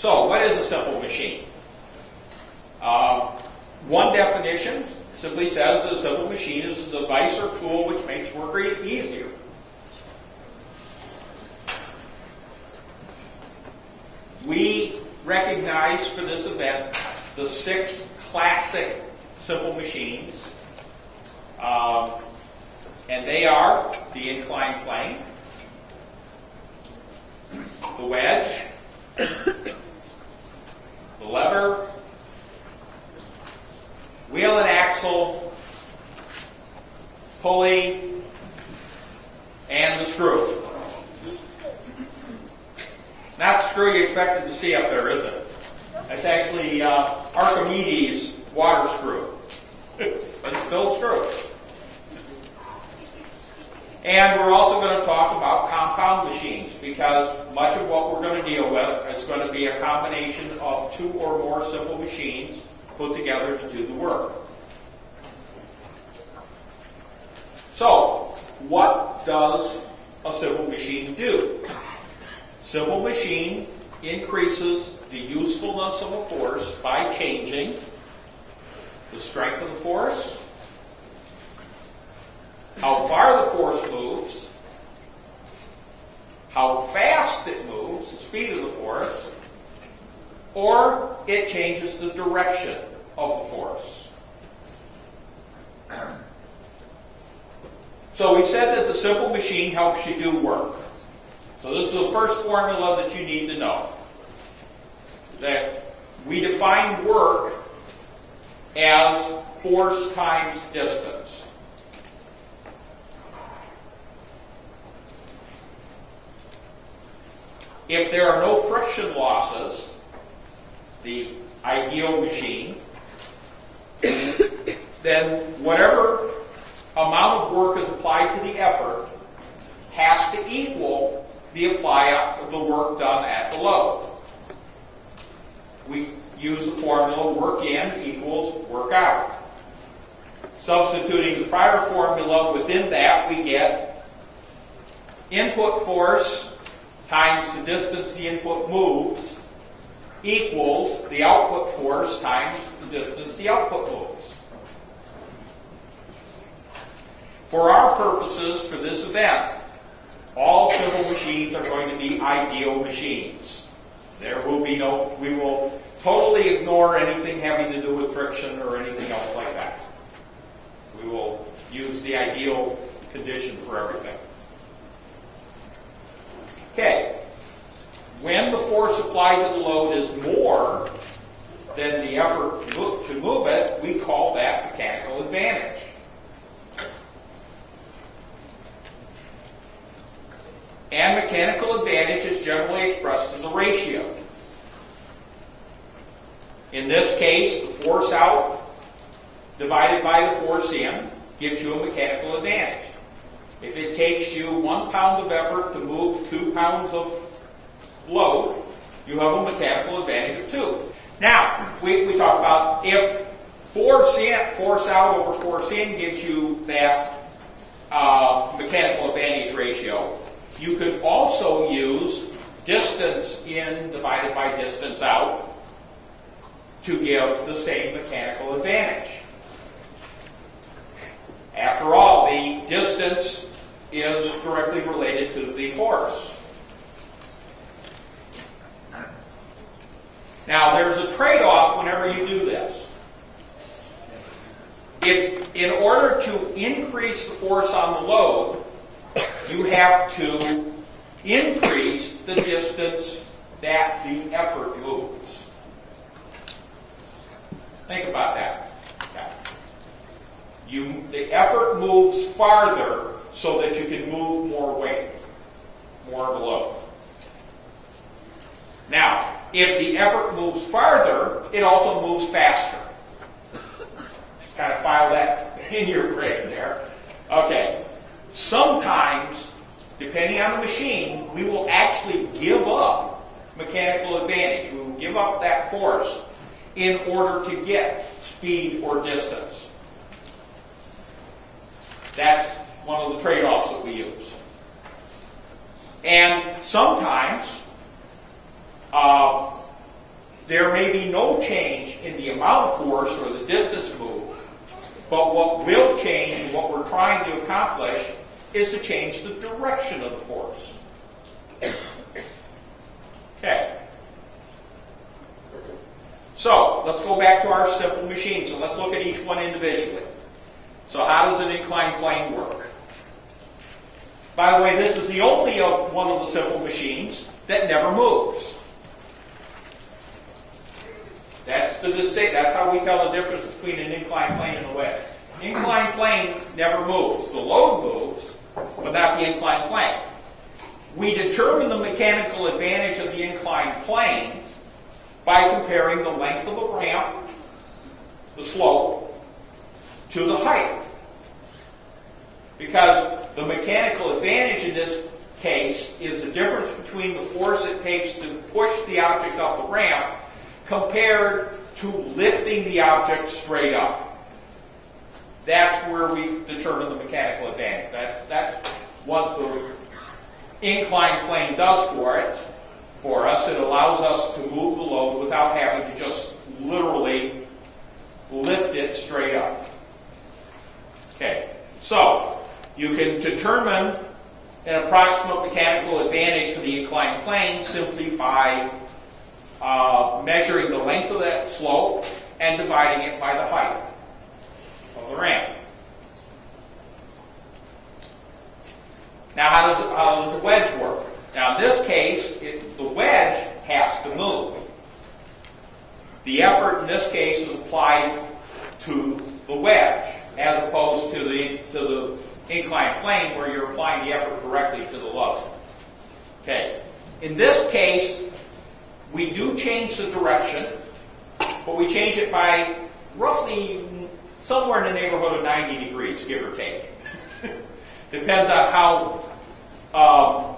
So, what is a simple machine? Uh, one definition simply says that a simple machine is a device or tool which makes work easier. We recognize for this event the six classic simple machines. Um, and they are the inclined plane, the wedge, lever, wheel and axle, pulley, and the screw. Not the screw you expected to see up there, is it? It's actually uh, Archimedes' water screw. but it's still a screw. And we're also going to talk about compound machines because much of what we're going to deal with is going to be a combination of two or more simple machines put together to do the work. So, what does a simple machine do? Simple machine increases the usefulness of a force by changing the strength of the force, how far the force moves, how fast it moves, the speed of the force, or it changes the direction of the force. So we said that the simple machine helps you do work. So this is the first formula that you need to know. That we define work as force times distance. If there are no friction losses, the ideal machine, then whatever amount of work is applied to the effort has to equal the apply of the work done at the load. We use the formula work in equals work out. Substituting the prior formula within that, we get input force times the distance the input moves equals the output force times the distance the output moves. For our purposes for this event, all simple machines are going to be ideal machines. There will be no, we will totally ignore anything having to do with friction or anything else like that. We will use the ideal condition for everything. Okay. When the force applied to the load is more than the effort to move it, we call that mechanical advantage. And mechanical advantage is generally expressed as a ratio. In this case, the force out divided by the force in gives you a mechanical advantage. If it takes you one pound of effort to move two pounds of load, you have a mechanical advantage of two. Now, we, we talk about if force in, force out over force in gives you that uh, mechanical advantage ratio, you could also use distance in divided by distance out to give the same mechanical advantage. After all, the distance is directly related to the force. Now, there's a trade-off whenever you do this. If, in order to increase the force on the load, you have to increase the distance that the effort moves. Think about that. You, the effort moves farther so that you can move more weight, more of a load. Now, if the effort moves farther, it also moves faster. Just kind of file that in your brain there. Okay. Sometimes, depending on the machine, we will actually give up mechanical advantage. We will give up that force in order to get speed or distance. That's one of the trade-offs that we use. And sometimes uh, there may be no change in the amount of force or the distance moved, but what will change, what we're trying to accomplish, is to change the direction of the force. Okay. So, let's go back to our simple machines and let's look at each one individually. So how does an inclined plane work? By the way, this is the only one of the simple machines that never moves. That's the distinct, that's how we tell the difference between an inclined plane and a wedge. Inclined plane never moves. The load moves, but not the inclined plane. We determine the mechanical advantage of the inclined plane by comparing the length of the ramp, the slope, to the height. Because the mechanical advantage in this case is the difference between the force it takes to push the object up the ramp compared to lifting the object straight up. That's where we determine the mechanical advantage. That's, that's what the inclined plane does for it. For us, it allows us to move the load without having to just literally lift it straight up. Okay, so you can determine an approximate mechanical advantage for the inclined plane simply by uh, measuring the length of that slope and dividing it by the height of the ramp. Now, how does, how does the wedge work? Now, in this case, it, the wedge has to move. The effort in this case is applied to the wedge as opposed to the, to the inclined plane where you're applying the effort directly to the load. Okay. In this case, we do change the direction, but we change it by roughly somewhere in the neighborhood of 90 degrees, give or take. Depends on how um,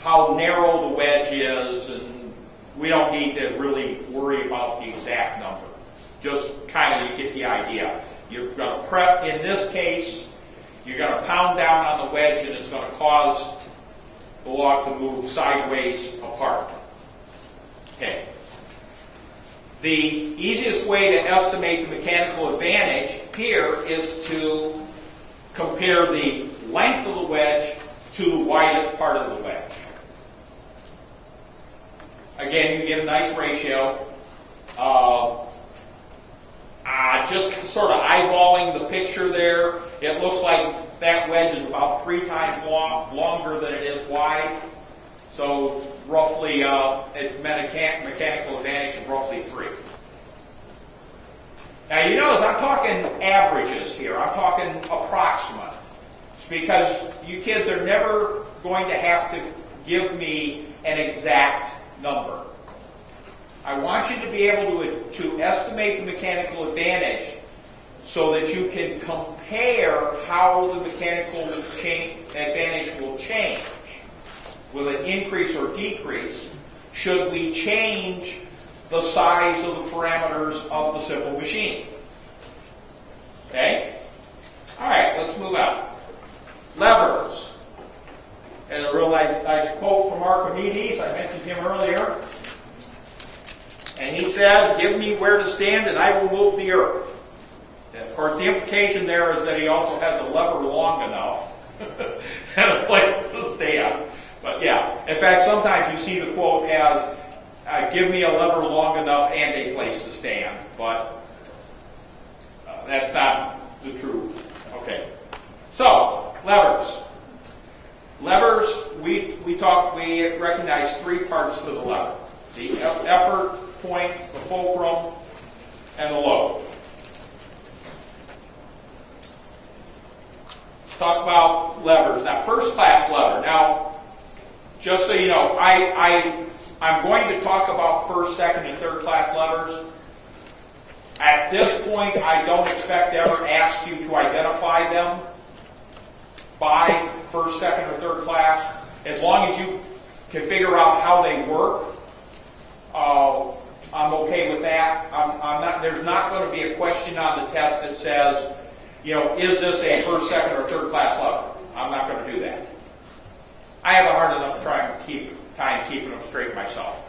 how narrow the wedge is, and we don't need to really worry about the exact number. Just kind of you get the idea. You're going to prep, in this case, you're going to pound down on the wedge and it's going to cause the log to move sideways apart. Okay. The easiest way to estimate the mechanical advantage here is to compare the length of the wedge to the widest part of the wedge. Again, you get a nice ratio. Uh, just sort of eyeballing the picture there, it looks like that wedge is about three times long, longer than it is wide. So roughly, uh, its mechanical advantage is roughly three. Now you notice I'm talking averages here. I'm talking approximate. Because you kids are never going to have to give me an exact number. I want you to be able to, to estimate the mechanical advantage so that you can compare how the mechanical advantage will change. Will it increase or decrease? Should we change the size of the parameters of the simple machine? Okay? All right, let's move on. Levers. And a real nice, nice quote from Archimedes. I mentioned him earlier. And he said, Give me where to stand and I will move the earth. And of course, the implication there is that he also has a lever long enough and a place to stand. But yeah, in fact, sometimes you see the quote as, uh, Give me a lever long enough and a place to stand. But uh, that's not the truth. Okay. So, levers. Levers, we, we talk, we recognize three parts to the lever. The effort point, the fulcrum, and the load. Talk about levers. Now, first class lever. Now, just so you know, I, I, I'm going to talk about first, second, and third class levers. At this point, I don't expect to ever ask you to identify them by first, second, or third class. As long as you can figure out how they work, uh, I'm okay with that. I'm, I'm not, there's not going to be a question on the test that says, you know, is this a first, second, or third class lever? I'm not going to do that. I have a hard enough time, keep, time keeping them straight myself.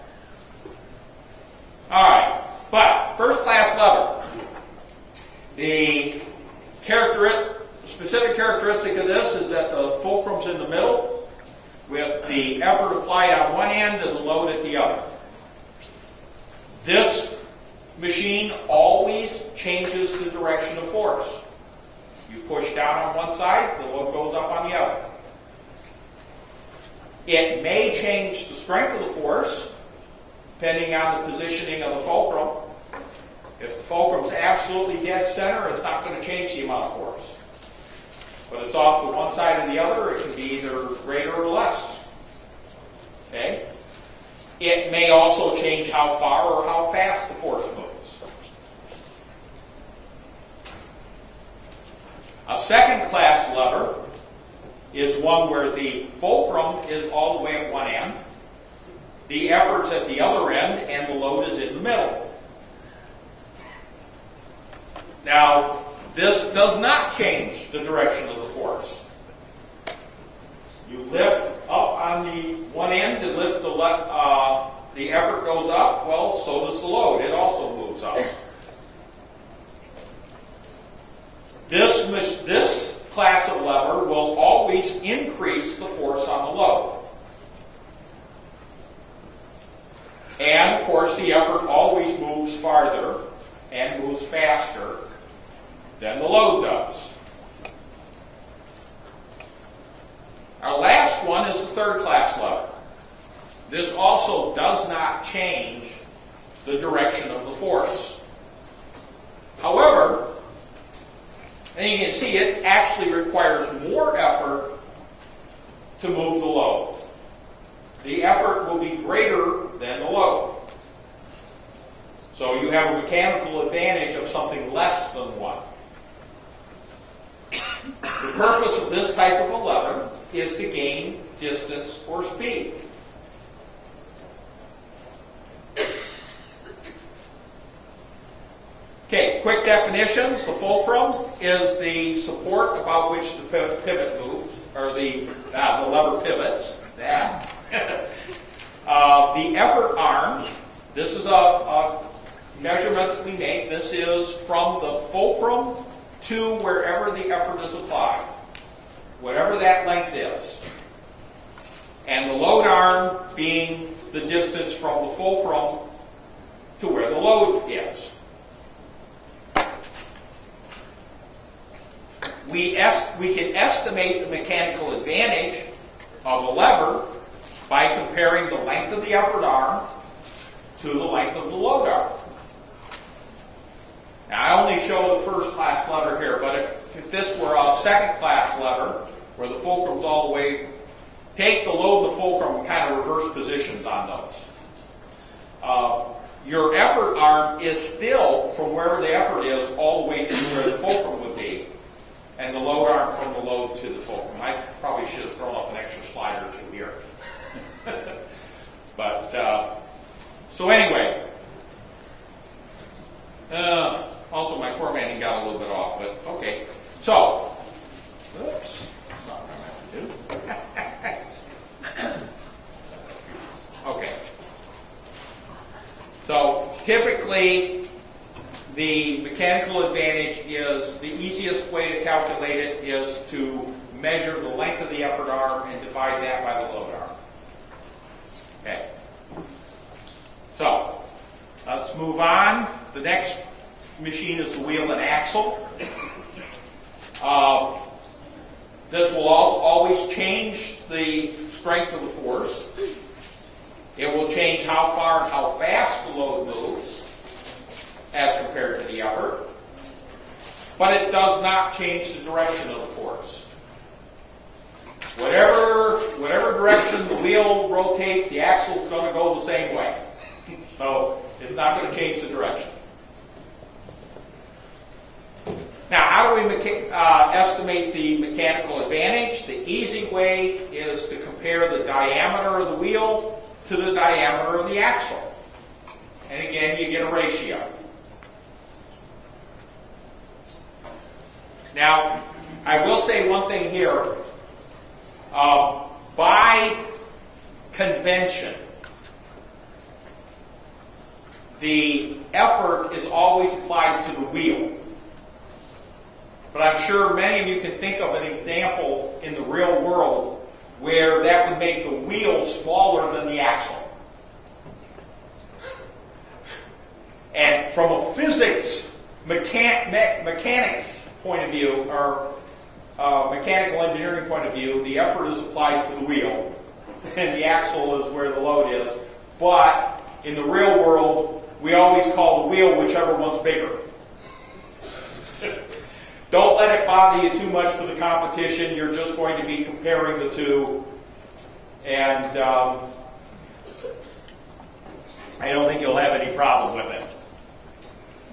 All right, but first class lever, the specific characteristic of this is that the fulcrum's in the middle, with the effort applied on one end and the load at the other. This machine always changes the direction of force. You push down on one side, the load goes up on the other. It may change the strength of the force, depending on the positioning of the fulcrum. If the fulcrum is absolutely dead center, it's not going to change the amount of force. But it's off to one side or the other, it can be either greater or less. It may also change how far or how fast the force moves. A second class lever is one where the fulcrum is all the way at one end, the effort's at the other end, and the load is in the middle. Now, this does not change the direction of the force. You lift up on the one end to lift the left, uh, the effort goes up, well, so does the load. It also moves up. This, this class of lever will always increase the force on the load. And of course, the effort always moves farther and moves faster than the load does. Our last one is the third class lever. This also does not change the direction of the force. However, and you can see it actually requires more effort to move the load. The effort will be greater than the load. So you have a mechanical advantage of something less than one. The purpose of this type of a lever is to gain distance or speed. Okay, quick definitions. The fulcrum is the support about which the pivot moves, or the, uh, the lever pivots. That. uh, the effort arm, this is a, a measurement we make. This is from the fulcrum to wherever the effort is applied, whatever that length is. And the load arm being the distance from the fulcrum to where the load is. We, we can estimate the mechanical advantage of a lever by comparing the length of the effort arm to the length of the load arm. Now, I only show the first class lever here, but if, if this were a second class lever, where the fulcrum's all the way, take the load of the fulcrum and kind of reverse positions on those. Uh, your effort arm is still, from wherever the effort is, all the way to where the fulcrum would be, and the load arm from the load to the fulcrum. I probably should have thrown up an extra slide or two here. but, uh, so anyway, uh, also, my formatting got a little bit off, but okay. So, oops, that's not what I meant to do. okay. So, typically, the mechanical advantage is the easiest way to calculate it is to measure the length of the effort arm and divide that by the load arm. Okay. So, let's move on. The next machine is the wheel and axle. Uh, this will always change the strength of the force. It will change how far and how fast load moves as compared to the effort. But it does not change the direction of the force. Whatever, whatever direction the wheel rotates, the axle is going to go the same way. So it's not going to change the direction. Now, how do we uh, estimate the mechanical advantage? The easy way is to compare the diameter of the wheel to the diameter of the axle. And again, you get a ratio. Now, I will say one thing here. Uh, by convention, the effort is always applied to the wheel. but I'm sure many of you can think of an example in the real world where that would make the wheel smaller than the axle. And from a physics, mechan- me- mechanics point of view, or uh, mechanical engineering point of view, the effort is applied to the wheel, and the axle is where the load is. But in the real world, we always call the wheel whichever one's bigger. Don't let it bother you too much for the competition. You're just going to be comparing the two. And um, I don't think you'll have any problem with it.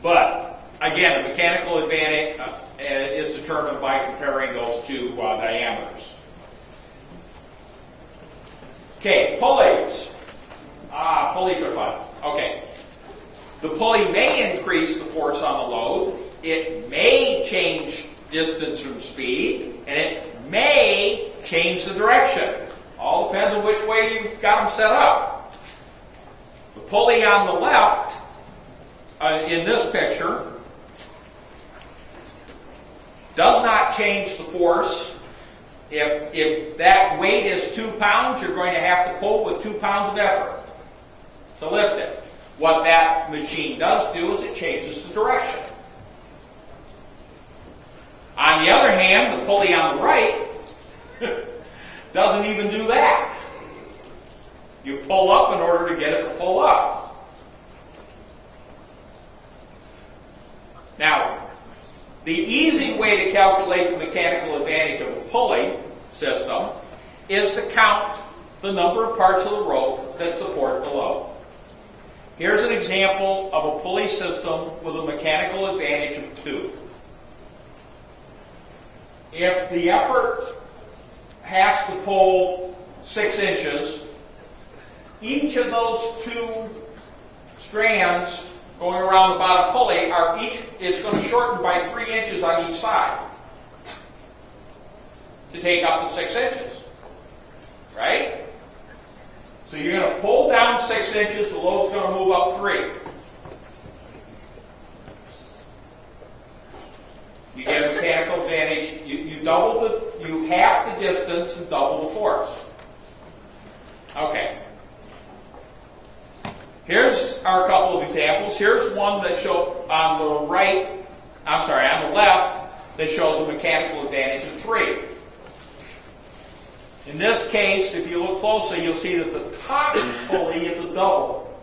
But again, the mechanical advantage uh, is determined by comparing those two uh, diameters. Okay, pulleys. Ah, pulleys are fun. Okay. The pulley may increase the force on the load. It may change distance from speed, and it may change the direction. All depends on which way you've got them set up. The pulley on the left, uh, in this picture, does not change the force. If, if that weight is two pounds, you're going to have to pull with two pounds of effort to lift it. What that machine does do is it changes the direction. On the other hand, the pulley on the right doesn't even do that. You pull up in order to get it to pull up. Now, the easy way to calculate the mechanical advantage of a pulley system is to count the number of parts of the rope that support the load. Here's an example of a pulley system with a mechanical advantage of two. If the effort has to pull six inches, each of those two strands going around the bottom pulley are each, it's going to shorten by three inches on each side to take up the six inches. Right? So you're going to pull down six inches, the load's going to move up three. You get a mechanical advantage. You, you double the, you half the distance and double the force. Okay. Here's our couple of examples. Here's one that show on the right, I'm sorry, on the left, that shows a mechanical advantage of three. In this case, if you look closely, you'll see that the top pulley is a double,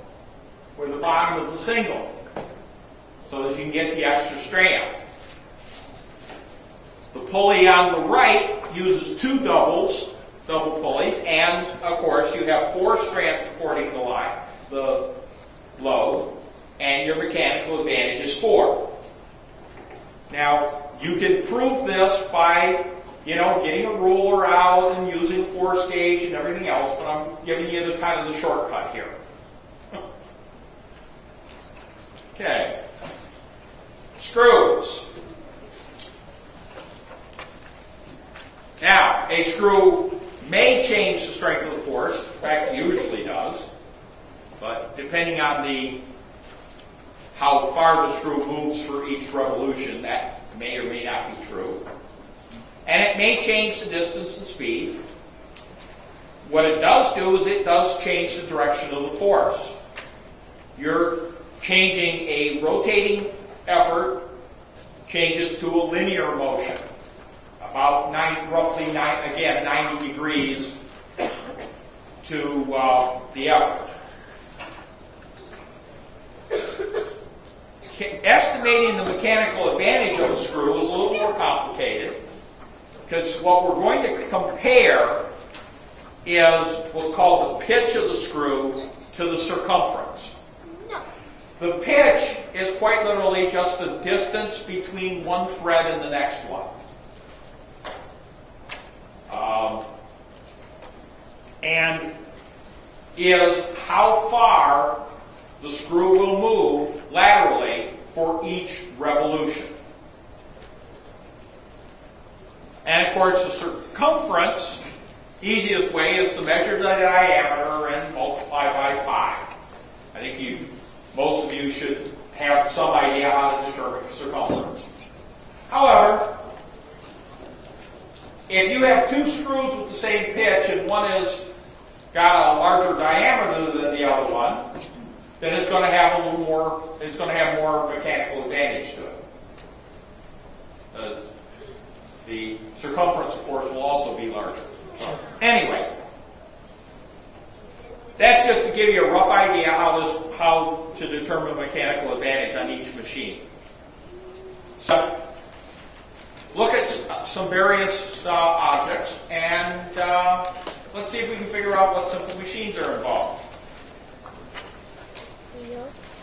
where the bottom is a single, so that you can get the extra strand. The pulley on the right uses two doubles, double pulleys, and of course you have four strands supporting the line, the load, and your mechanical advantage is four. Now, you can prove this by you know, getting a ruler out and using force gauge and everything else, but I'm giving you the kind of the shortcut here. okay. Screws. Now, a screw may change the strength of the force. In fact, it usually does. But depending on the how far the screw moves for each revolution, that may or may not be true. And it may change the distance and speed. What it does do is it does change the direction of the force. You're changing a rotating effort changes to a linear motion about nine, roughly nine, again, 90 degrees to uh, the effort. Estimating the mechanical advantage of a screw is a little more complicated because what we're going to compare is what's called the pitch of the screw to the circumference. The pitch is quite literally just the distance between one thread and the next one. Um, and is how far the screw will move laterally for each revolution. And of course, the circumference, easiest way is to measure the diameter and multiply by pi. I think you, most of you should have some idea how to determine the circumference. However, if you have two screws with the same pitch and one is got a larger diameter than the other one, then it's going to have a little more, it's going to have more mechanical advantage to it. Uh, the circumference, of course, will also be larger. Anyway, that's just to give you a rough idea how this, how to determine mechanical advantage on each machine. So, look at some various uh, objects and uh, let's see if we can figure out what simple machines are involved.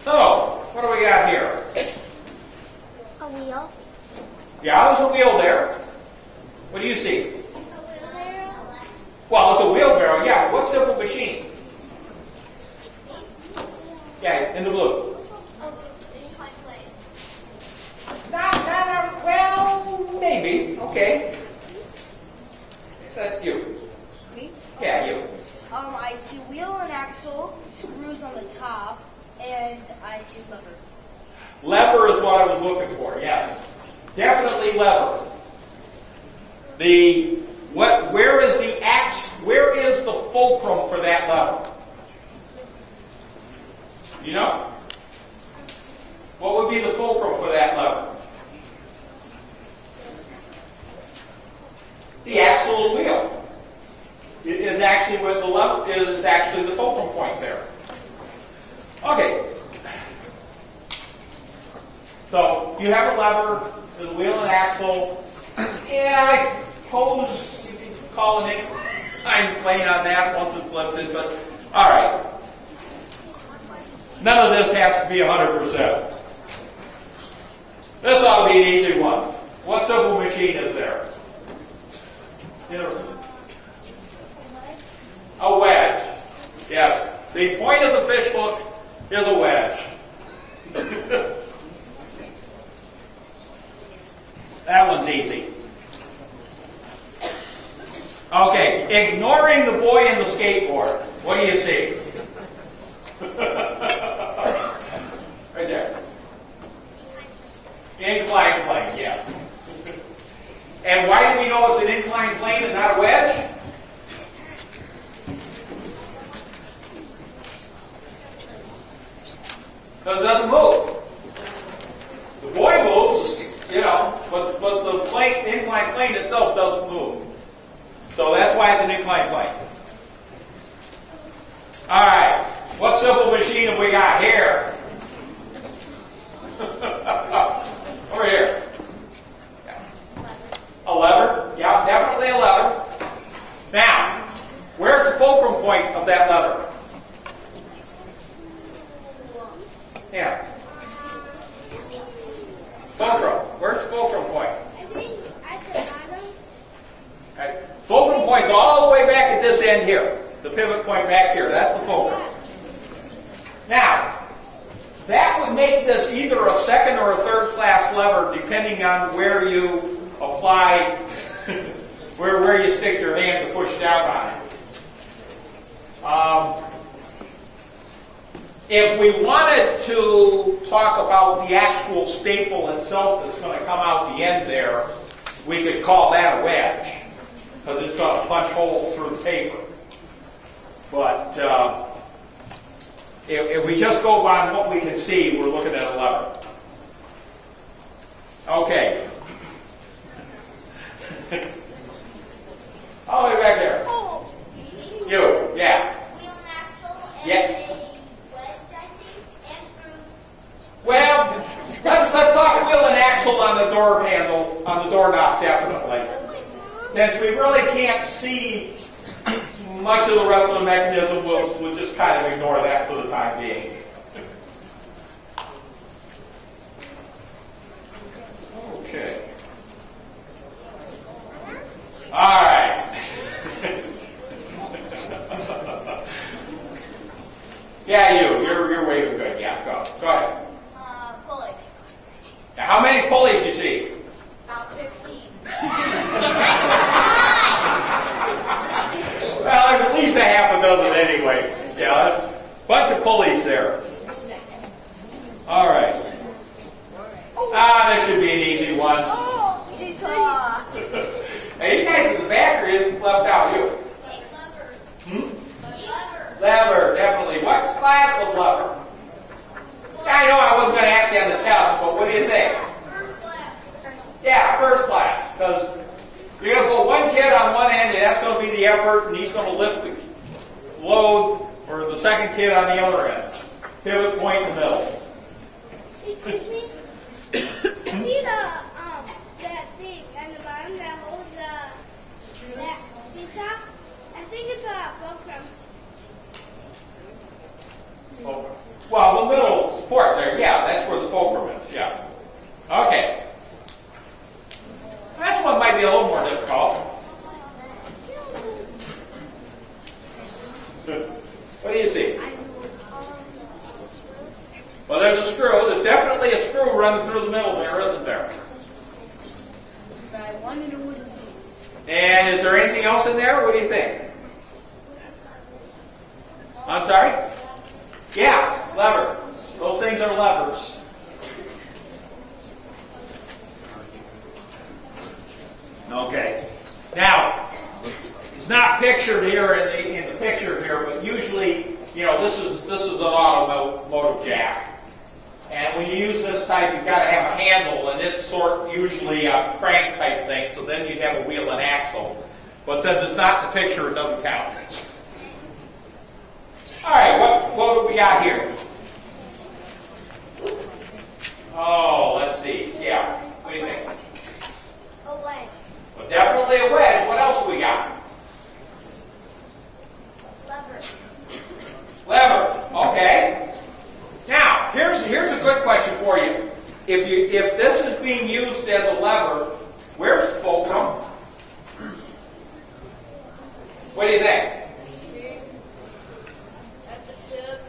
So, what do we got here? A wheel. Yeah, there's a wheel there. What do you see? A wheelbarrow. Well, it's a wheelbarrow, yeah. What simple machine? Yeah, in the blue. Not, not, not, well, maybe. Okay. That you. Me? Yeah, you. Um, I see wheel and axle, screws on the top, and I see lever. Lever is what I was looking for, yes. Definitely lever. The, what, where is the ax, where is the fulcrum for that lever? You know? What would be the fulcrum for that lever? The axle and wheel. It is actually where the lever is actually the fulcrum point there. Okay, so you have a lever, there's a wheel and axle. Yeah, I suppose you could call an incline plane on that once it's lifted, but all right. None of this has to be 100%. This ought to be an easy one. What simple machine is there? You know, a wedge. Yes. The point of the fish hook is a wedge. That one's easy. Okay, ignoring the boy in the skateboard. What do you see? right there. Inclined plane, yes. and why do we know it's an inclined plane and not a wedge? It doesn't move. The boy moves, you know, but, but the plane, the inclined plane itself doesn't move. So that's why it's an inclined plane. All right, what simple machine have we got here? Over here. A lever? Yeah, definitely a lever. Now, where's the fulcrum point of that lever? Yeah. Fulcrum. Where's the fulcrum point? I at the bottom. Okay. Fulcrum point's all the way back at this end here. The pivot point back here. That's the fulcrum. Now, that would make this either a second or a third class lever depending on where you apply, where, where you stick your hand to push down on it. Um, if we wanted to talk about the actual staple itself that's going to come out the end there, we could call that a wedge because it's going to punch holes through the paper. But uh, if, if we just go by what we can see, we're looking at a lever. Okay. All the way back there. Oh. You, yeah. Wheel and axle and Yeah. a wedge, I think, and screws. Well, let's, let's talk wheel and axle on the door handle, on the doorknob, definitely. Since we really can't see much of the rest of the mechanism, we'll, we'll just kind of ignore that for the time being. Okay. All right. yeah, you. You're, you're waving good. Yeah, go. Go ahead. Now, how many pulleys you see? About 15. Well, there's at least a half a dozen anyway. Yeah, that's a bunch of pulleys there. All right. Ah, this should be an easy one. Oh, seesaw. Hey, you guys Lever, definitely. What class of lever? Yeah, I know I wasn't going to ask you on the test, but what do you think? First class. Yeah, first class. Because you're going to put one kid on one end, and that's going to be the effort, and he's going to lift the load for the second kid on the other end. Pivot point in the middle. Excuse me? See the, um, that thing at the bottom that holds the, that seesaw? I think it's a fulcrum. Oh, Well, the middle support there, yeah, that's where the fulcrum is, yeah. Okay. This one might be a little more difficult. What do you see? Well, there's a screw. There's definitely a screw running through the middle there, isn't there? I want to know what it is. And is there anything else in there? What do you think? I'm sorry? Yeah, lever. Those things are levers. Okay. Now, it's not pictured here in the in the picture here, but usually, you know, this is this is an automotive jack. And when you use this type, you've got to have a handle, and it's sort usually a crank type thing. So then you'd have a wheel and axle. But since it's not in the picture, it doesn't count. All right, what what do we got here? Oh, let's see. Yeah, what do you think? A wedge. Well, definitely a wedge. What else we got? Lever. Lever. Okay. Now, here's here's a good question for you. If you if this is being used as a lever, where's the fulcrum? What do you think? That's a tip.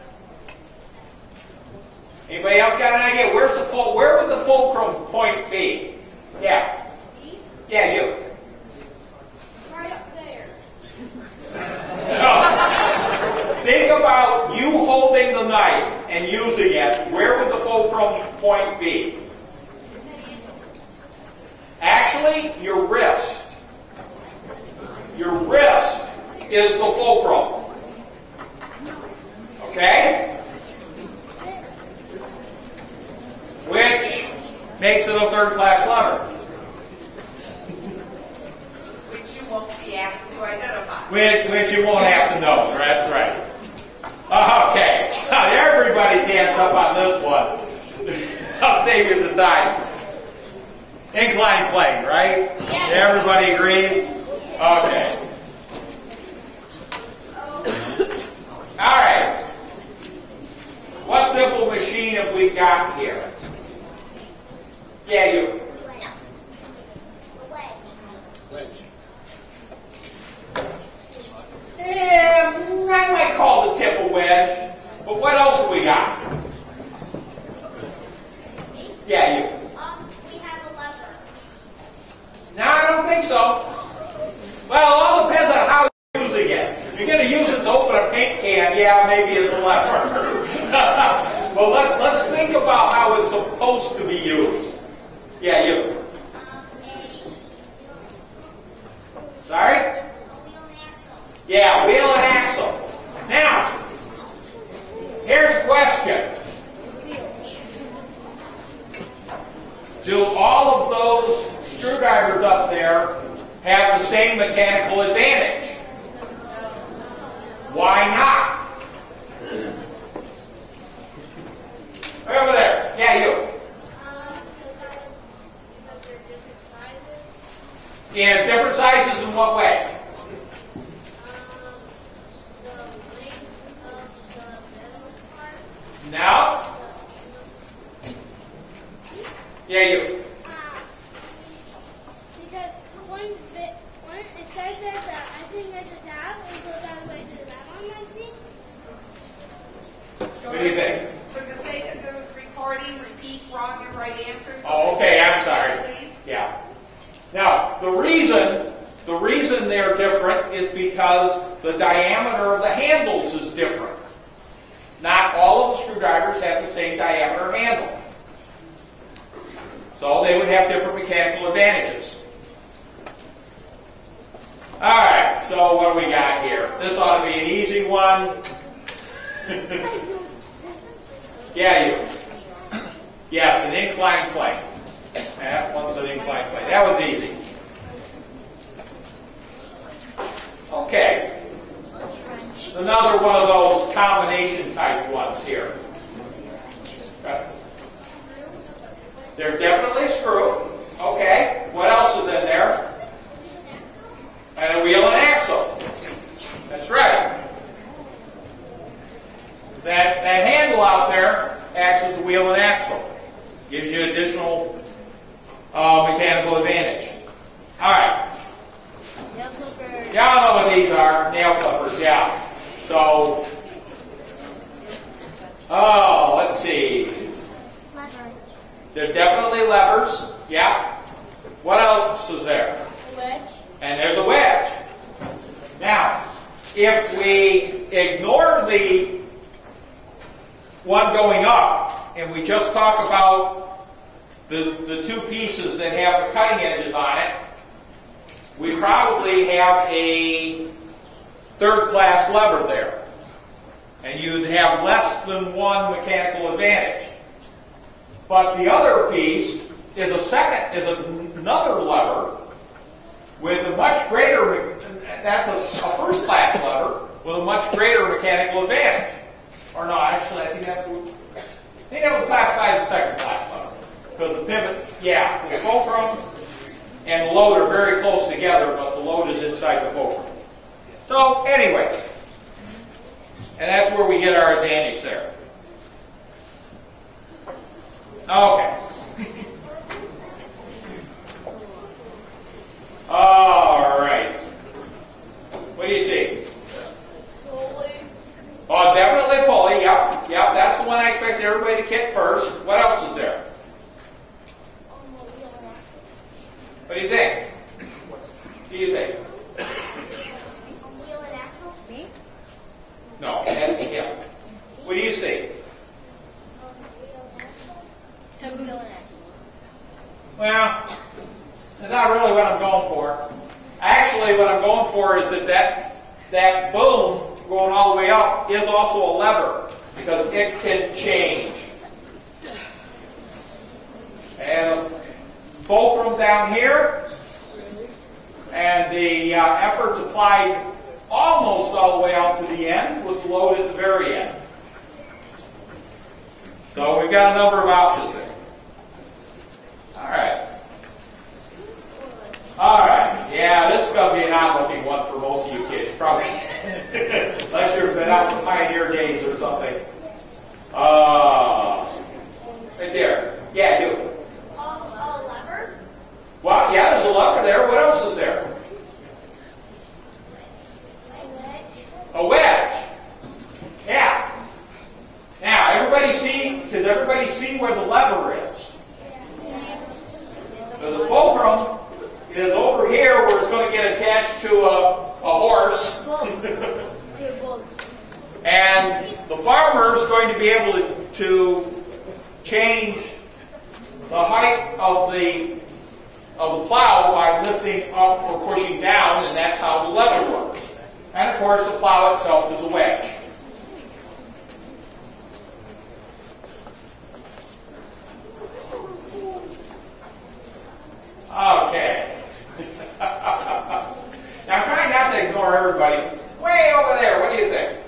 Anybody else got an idea? Where's the ful- Where would the fulcrum point be? Yeah. Yeah, you. Right up there. Think about you holding the knife and using it. Where would the fulcrum point be. Actually, your wrist. Your wrist is the fulcrum. Okay? Which makes it a third class lever. which you won't be asked to identify. Which, which you won't have to know. That's right. Okay. Everybody's hands up on this one. I'll save you the time. Incline plane, right? Yes. Everybody agrees? Okay. All right. What simple machine have we got here? Yeah, you. Wedge. A wedge. Yeah, I might call the tip a wedge. But what else have we got? Yeah, you. Um, we have a lever. No, I don't think so. Well, it all depends on how you're using it. If you're going to use it to open a paint can, yeah, maybe it's a lever. well, let's let's think about how it's supposed to be used. Yeah, you. Um. Sorry? A wheel and axle. Yeah, wheel and axle. Now, here's a question. Do all of those screwdrivers up there have the same mechanical advantage? Why not? Right over there. Yeah, you. Because because they're different sizes. Yeah, different sizes in what way? Um, the length of the metal part. Now? Yeah, you. Because one bit, one it says that the I think at the top it goes all the way to the bottom. I think. What do you think? For the sake of the recording, repeat wrong and right answers. Oh, okay, I'm sorry. Please. Yeah. Now, the reason, the reason they're different is because the diameter of the handles is different. Not all of the screwdrivers have the same diameter handle. So they would have different mechanical advantages. Alright, so what do we got here? This ought to be an easy one. Yeah, you. Yes, an inclined plane. That one's an inclined plane. That was easy. Okay. Another one of those combination type ones here. Okay. They're definitely a screw. Okay. What else is in there? And a wheel and axle. That's right. That, that handle out there acts as a wheel and axle. Gives you additional uh, mechanical advantage. All right. Nail clippers. Y'all know what these are. Nail clippers, yeah. So, oh, let's see. They're definitely levers. Yeah. What else is there? Wedge. And there's a wedge. Now, if we ignore the one going up and we just talk about the, the two pieces that have the cutting edges on it, we probably have a third class lever there. And you'd have less than one mechanical advantage. But the other piece is a second, is another lever with a much greater, that's a, a first class lever with a much greater mechanical advantage. Or no, actually, I think that was, I think that was as second class lever. Because the pivot, yeah, the fulcrum and the load are very close together, but the load is inside the fulcrum. So, anyway, and that's where we get our advantage there. Okay. All right. What do you see? Oh, definitely pulley. Yep, yep. That's the one I expect everybody to kick first. What else is there? What do you think? What do you think? Wheel and axle. Me? No, that's the. What do you see? So axle. Well, that's not really what I'm going for. Actually, what I'm going for is that that, that boom going all the way up is also a lever because it can change. And fulcrum down here, and the uh, efforts applied almost all the way out to the end with the load at the very end. So we've got a number of options there. All right. All right. Yeah, this is going to be an odd-looking one for most of you kids, probably. Unless you've been out for Pioneer Days or something. Uh, right there. Yeah, do. A lever. Well, yeah, there's a lever there. What else is there? A wedge. A wedge. Yeah. Now, everybody see, does everybody see where the lever is? So the fulcrum is over here where it's going to get attached to a, a horse. And the farmer is going to be able to, to change the height of the of the plow by lifting up or pushing down, and that's how the lever works. And of course, the plow itself is a wedge. Okay. now, I'm trying not to ignore everybody. Way over there, what do you think?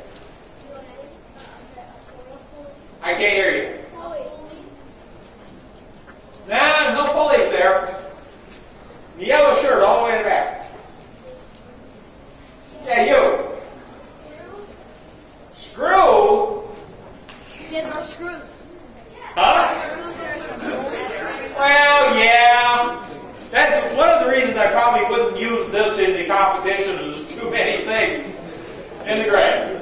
I can't hear you. Nah, no pulleys there. The yellow shirt all the way in the back. Yeah, you. Screw? Yeah, there are screws. Huh? Screws, there are some bolts. Well, yeah. That's one of the reasons I probably wouldn't use this in the competition. There's too many things in the grade.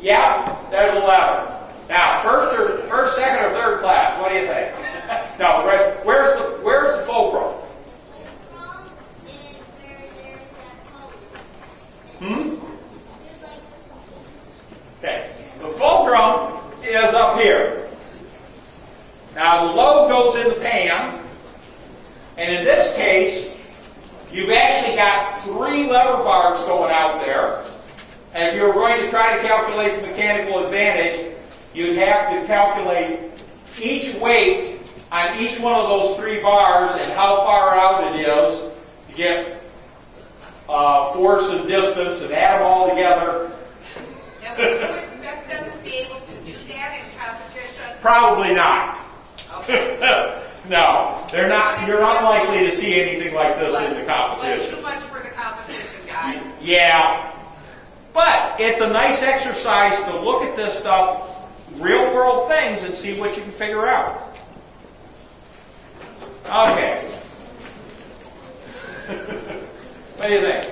Yeah, there's a lever. Now, first or first, second, or third class. What do you think? no, right, where's the where's the fulcrum? Hmm. Okay, the fulcrum is up here. Now the load goes in the pan, and in this case, you've actually got three lever bars going out there, going to try to calculate the mechanical advantage, you'd have to calculate each weight on each one of those three bars and how far out it is to get uh, force and distance and add them all together. Now, would you expect them to be able to do that in competition? Probably not. Okay. no, they're not. You're unlikely to see anything like this in the But competition. too much for the competition, guys. Yeah, but it's a nice exercise to look at this stuff, real world things, and see what you can figure out. Okay. what do you think?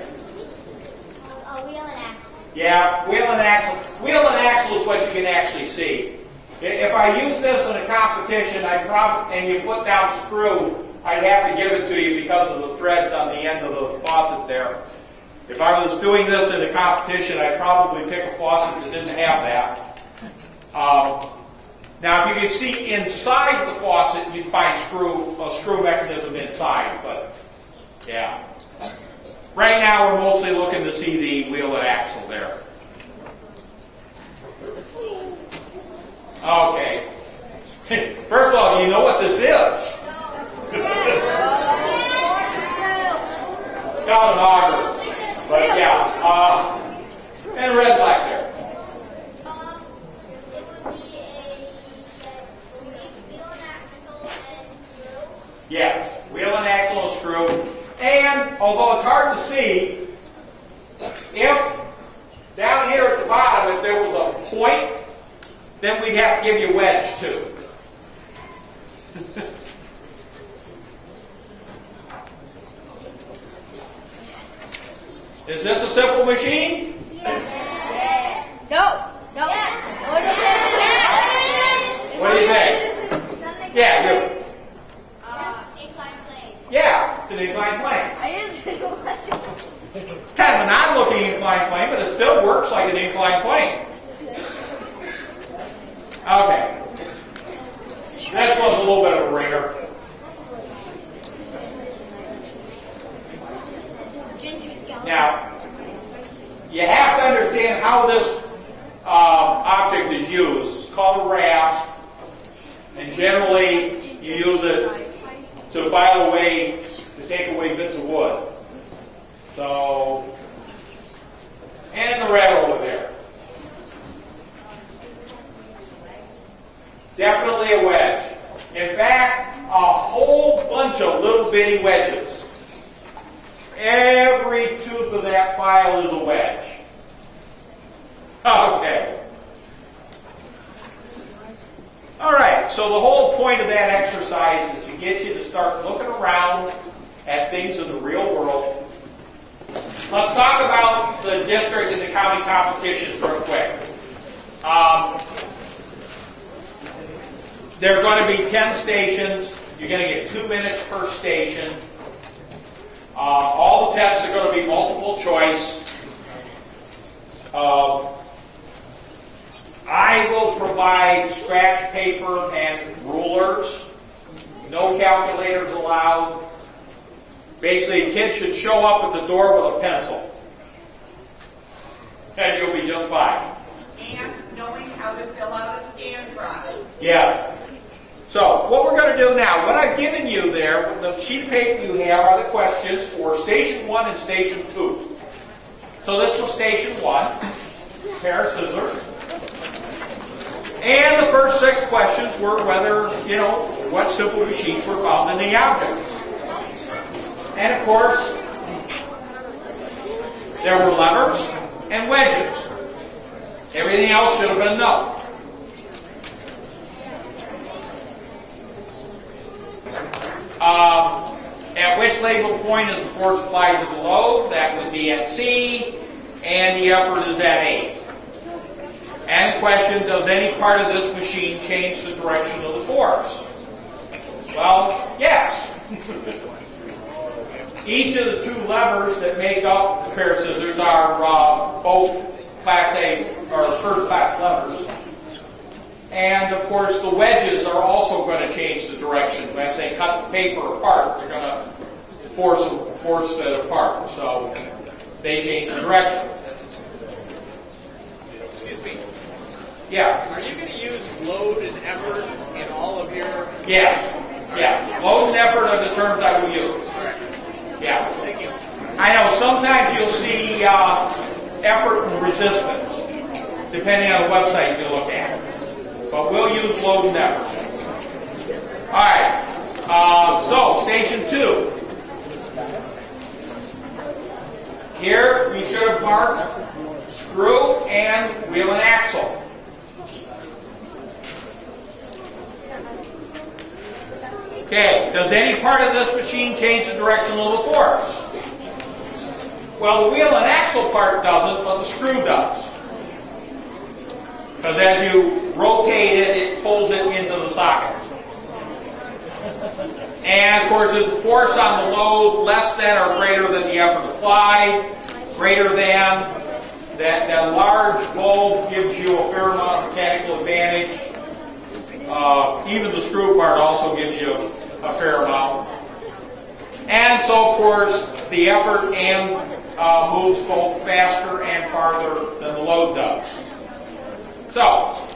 A wheel and axle. Yeah, wheel and axle. Wheel and axle is what you can actually see. If I use this in a competition, I prob and you put down screw, I'd have to give it to you because of the threads on the end of the faucet there. If I was doing this in a competition, I'd probably pick a faucet that didn't have that. Um, now, if you could see inside the faucet, you'd find screw a screw mechanism inside, but yeah. Right now, we're mostly looking to see the wheel and axle there. Okay. First of all, you know what this is? Got an auger. But yeah, uh, and red black there. Um, it would be a, a wheel and axle and screw. Yes, wheel and axle and screw. And although it's hard to see, if down here at the bottom, if there was a point, then we'd have to give you a wedge too. Is this a simple machine? No. No. Yes. No, it isn't. What do you think? Yeah, you. Uh, incline plane. Yeah, it's an inclined plane. I didn't know what It's kind of an odd looking inclined plane, but it still works like an inclined plane. Okay. This was a little bit of a ringer. Ginger skeleton. Now, you have to understand how this um, object is used. It's called a rasp, and generally you use it to file away, to take away bits of wood. So, and the red over there. Definitely a wedge. In fact, a whole bunch of little bitty wedges. Every tooth of that file is a wedge. Okay. All right, so the whole point of that exercise is to get you to start looking around at things in the real world. Let's talk about the district and the county competitions real quick. Um, there are going to be 10 stations. You're going to get two minutes per station. Uh, all the tests are going to be multiple choice. Um, I will provide scratch paper and rulers. No calculators allowed. Basically, a kid should show up at the door with a pencil. And you'll be just fine. And knowing how to fill out a Scantron. Yeah. So, what we're going to do now, what I've given you there, the sheet of paper you have are the questions for station one and station two. So this was station one, pair of scissors. And the first six questions were whether, you know, what simple machines were found in the object. And of course, there were levers and wedges. Everything else should have been no. Um, at which label point is the force applied to the load? That would be at C, and the effort is at A. And the question, does any part of this machine change the direction of the force? Well, yes. Each of the two levers that make up the pair of scissors are uh, both class A or first class levers. And of course, the wedges are also going to change the direction. As they cut the paper apart, they're going to force, force it apart. So they change the direction. Excuse me. Yeah. Are you going to use load and effort in all of your? Yeah. Yeah. Load and effort are the terms I will use. Yeah. I know sometimes you'll see uh, effort and resistance, depending on the website you look at. But we'll use load and effort. All right. Uh, so station two. Here we should have marked screw and wheel and axle. Okay, does any part of this machine change the direction of the force? Well, the wheel and axle part doesn't, but the screw does. Because as you rotate it, it pulls it into the socket. And of course, it's force on the load less than or greater than the effort applied, greater than. That, that large bulb gives you a fair amount of mechanical advantage. Uh, even the screw part also gives you a fair amount. And so, of course, the effort and uh, moves both faster and farther than the load does. So,